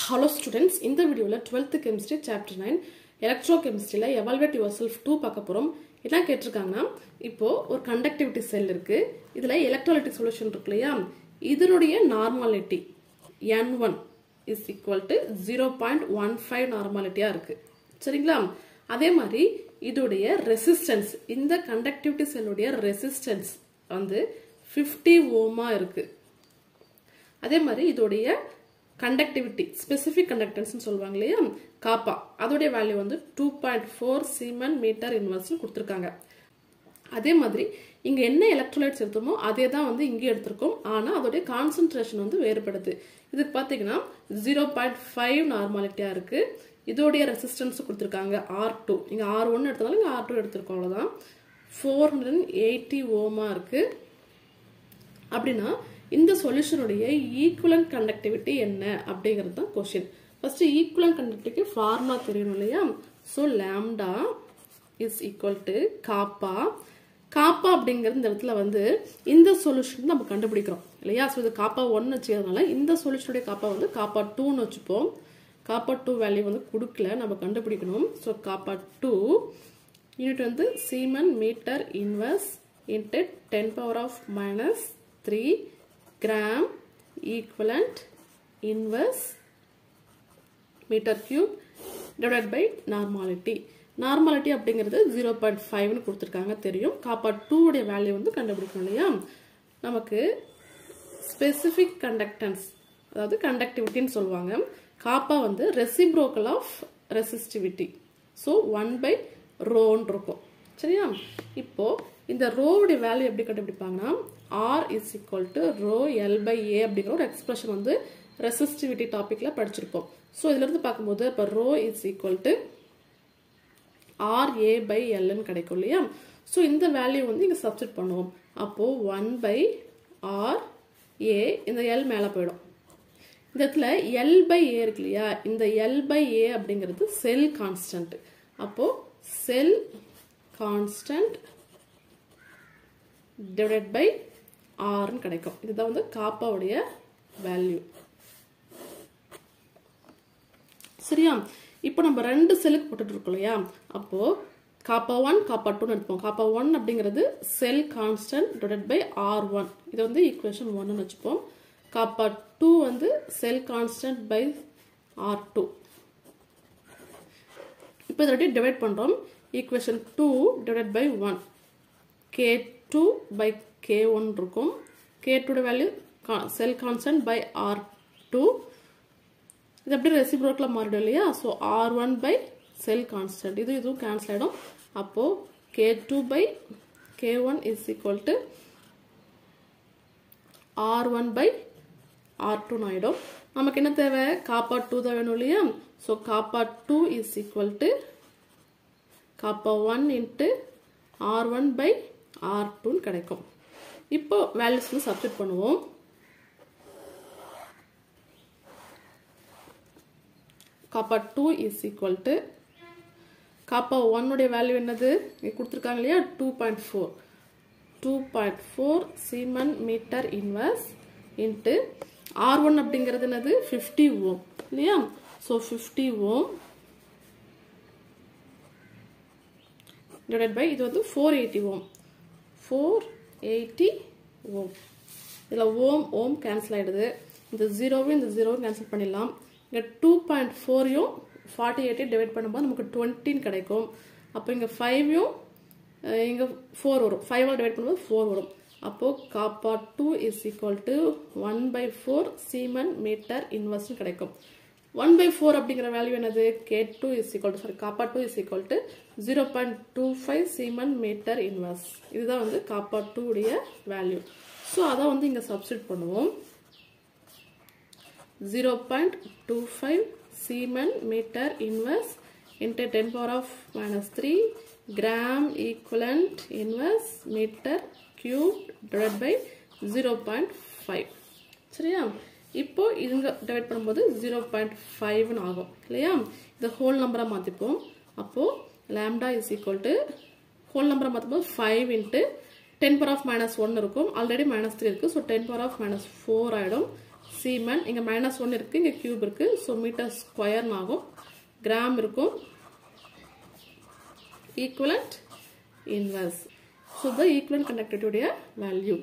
Hello students இந்த வீடியோவில் twelfth chemistry chapter nine எலக்ட்ரோ கெமிஸ்ட்ரியில் எவால்வேட் யுவர் செல்ஃப் டூ பார்க்க போகிறோம் என்ன கேட்டிருக்காங்கன்னா இப்போது ஒரு கண்டக்டிவிட்டி செல் இருக்குது இதில் எலக்ட்ரோலைட்டிக் சொல்யூஷன் இருக்கு இல்லையா? இதனுடைய normality N one is equal to zero point one five நார்மாலிட்டியாக இருக்குது சரிங்களா? அதே மாதிரி இதோடைய ரெசிஸ்டன்ஸ் இந்த கண்டக்டிவிட்டி செல்லுடைய ரெசிஸ்டன்ஸ் வந்து ஃபிஃப்டி ஓமாக இருக்குது அதே மாதிரி இதோடைய கண்டக்டிவிட்டி ஸ்பெசிஃபிக் கண்டக்டன்ஸ்னு சொல்லுவாங்க இல்லையா? காப்பா. அதோடைய வேல்யூ வந்து two point four siemens metre இன்வெர்ஸ்னு கொடுத்துருக்காங்க. அதே மாதிரி இங்கே என்ன எலக்ட்ரோலைட்ஸ் எடுத்தோமோ அதே தான் வந்து இங்கே எடுத்திருக்கோம். ஆனால் அதோடைய கான்சன்ட்ரேஷன் வந்து வேறுபடுது. இதுக்கு பார்த்தீங்கன்னா ஜீரோ பாயிண்ட் ஃபைவ் நார்மாலிட்டியாக இருக்குது இதோடைய ரெசிஸ்டன்ஸும் கொடுத்துருக்காங்க ஆர் டூ இங்கே ஆர் ஒன்று எடுத்தாலும் இங்கே ஆர் டூ எடுத்திருக்கோம் அவ்வளோதான் ஃபோர் ஹண்ட்ரட் எயிட்டி ஓமாக இருக்குது அப்படின்னா இந்த சொல்யூஷனுடைய ஈக்குவலன் கண்டக்டிவிட்டி என்ன அப்படிங்கிறது தான் question first equivalent conductivity formula தெரியணும் இல்லையா? So lambda is equal to kappa kappa அப்படிங்கிறது இந்த இடத்துல வந்து இந்த சொல்யூஷன் நம்ம கண்டுபிடிக்கிறோம் இல்லையா? ஸோ இது காப்பா ஒன்னு வச்சுக்கிறதுனால இந்த சொல்யூஷனுடைய காப்பா வந்து காப்பா டூன்னு வச்சுப்போம். காப்பா டூ வேல்யூ வந்து கொடுக்கல நம்ம கண்டுபிடிக்கணும். ஸோ காப்பா டூ யூனிட் வந்து siemens metre inverse into ten power of minus three gram equivalent inverse metre cube divide by normality normality அப்படிங்கிறது ஜீரோ பாயிண்ட் ஃபைவ்னு கொடுத்துருக்காங்க தெரியும். காப்பா டூவுடைய வேல்யூ வந்து கண்டுபிடிக்கணும் இல்லையா? நமக்கு ஸ்பெசிஃபிக் கண்டக்டன்ஸ் அதாவது கண்டக்டிவிட்டின்னு சொல்லுவாங்க. காப்பா வந்து reciprocal of resistivity so one by ரோன்னு இருக்கும். சரியா? இப்போது இந்த ரோவுடைய வேல்யூ எப்படி கண்டுபிடிப்பாங்கன்னா R is equal to rho L by A அப்படிங்கிற ஒரு எக்ஸ்பிரஷன் வந்து ரெசிஸ்டிவிட்டி டாப்பிக்கில் படிச்சிருப்போம். ஸோ இதுலேருந்து பார்க்கும்போது இப்போ rho is equal to R A by எல்னு கிடைக்கும் இல்லையா? ஸோ இந்த வேல்யூ வந்து இங்கே சப்ஸ்டிட் பண்ணுவோம். அப்போது ஒன் பை ஆர் ஏ இந்த எல் மேலே போயிடும். இந்த இடத்துல எல் பை ஏ இருக்கு இல்லையா? இந்த எல் பை ஏ அப்படிங்கிறது செல் கான்ஸ்டன்ட் அப்போது செல் கான்ஸ்டன்ட் டிவைட் பை ஆர்னு கிடைக்கும். இதுதான் வந்து காப்பாவுடைய வேல்யூ சரியா? இப்போ நம்ம ரெண்டு செல்லுக்கு போட்டுட்டு இருக்கோம் இல்லையா? அப்போது காப்பா ஒன் காப்பா டூன்னு எடுப்போம். காப்பா ஒன் அப்படிங்கிறது cell constant divide by R one இது வந்து ஈக்குவேஷன் ஒன்னு வச்சுப்போம். காப்பா டூ வந்து cell constant by R two இப்போ இதை டிவைட் பண்ணுறோம் equation two divide by one K two by K one இருக்கும். K டூட value cell constant by R two இது எப்படி ரெசிப்ரோக்கில் மாறிடும் இல்லையா? So R one by cell constant இது இதுவும் கேன்சல் ஆகிடும் அப்போது K two by K one is equal to R one by R டூன்னு ஆகிடும் நமக்கு என்ன தேவை? காப்பா டூ தான் வேணும் இல்லையா? So kappa two is equal to kappa one into R one by R டூன்னு கிடைக்கும். இப்போ வேல்யூஸ் வந்து சப்ஸ்டிட் பண்ணுவோம். காப்பா two is equal to Kapa ஒன்னுடைய value என்னது? இங்கே கொடுத்துருக்காங்க இல்லையா? Two point four two point four siemens metre inverse into R one அப்படிங்கிறது என்னது? ஃபிஃப்டி ஓம் இல்லையா? So fifty ohm divide by இது வந்து four eighty ohm four eighty ohm. இதில் ஓம் ஓம் கேன்சல் ஆகிடுது இந்த ஜீரோவும் இந்த ஜீரோவும் கேன்சல் பண்ணிடலாம். இங்கே டூ பாயிண்ட் ஃபோரையும் ஃபார்ட்டி எயிட்டி டிவைட் பண்ணும்போது நமக்கு டுவெண்ட்டின்னு கிடைக்கும். அப்போ இங்கே ஃபைவையும் இங்கே ஃபோர் வரும். ஃபைவால் டிவைட் பண்ணும்போது ஃபோர் வரும். அப்போது kappa two is equal to one by four siemens metre இன்வெர்ஸ்னு கிடைக்கும். ஒன் பை ஃபோர் அப்படிங்கிற வேல்யூ என்னது? K two is equal to sorry kappa two is equal to zero point two five siemens metre inverse இதுதான் வந்து காப்பா two உடைய value so அதை வந்து இங்கே substitute பண்ணுவோம். Zero point two five siemens metre inverse into ten power of minus three gram equivalent inverse metre cube divide by zero point five சரியா? இப்போ இதுங்க டிவைட் பண்ணும்போது ஜீரோ பாயிண்ட் ஃபைவ்னு ஆகும். இல்லையா? இதை ஹோல் நம்பராக மாற்றிப்போம் அப்போது lambda is equal to whole நம்பரை மாற்றும்போது five into ten power of minus one இருக்கும். ஆல்ரெடி மைனஸ் த்ரீ இருக்குது so ten power of minus four ஆகிடும் சீமன் இங்கே மைனஸ் ஒன் இருக்குது இங்கே கியூப் இருக்குது ஸோ மீட்டர் ஸ்கொயர்னு ஆகும். கிராம் இருக்கும். Equivalent inverse so the equivalent கண்டக்டிவிட்டியுடைய value